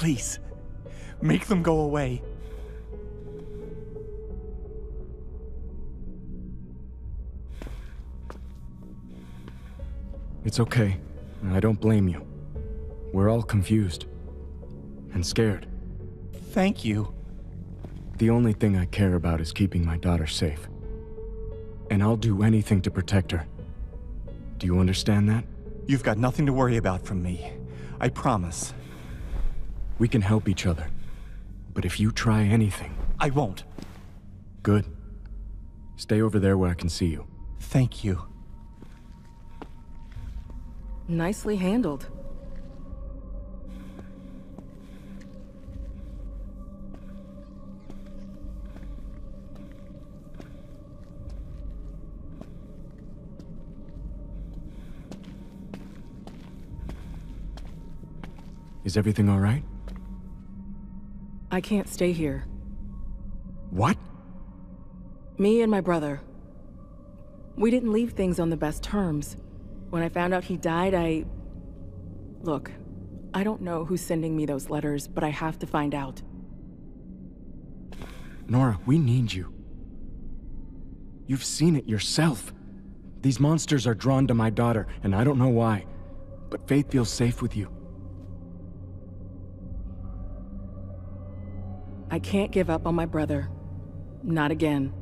Please, make them go away. It's okay. I don't blame you. We're all confused. And scared. Thank you. The only thing I care about is keeping my daughter safe. And I'll do anything to protect her. Do you understand that? You've got nothing to worry about from me. I promise. We can help each other. But if you try anything... I won't. Good. Stay over there where I can see you. Thank you. Nicely handled. Is everything all right? I can't stay here. What? Me and my brother. We didn't leave things on the best terms. When I found out he died, I... Look, I don't know who's sending me those letters, but I have to find out. Nora, we need you. You've seen it yourself. These monsters are drawn to my daughter, and I don't know why. But Faith feels safe with you. I can't give up on my brother. Not again.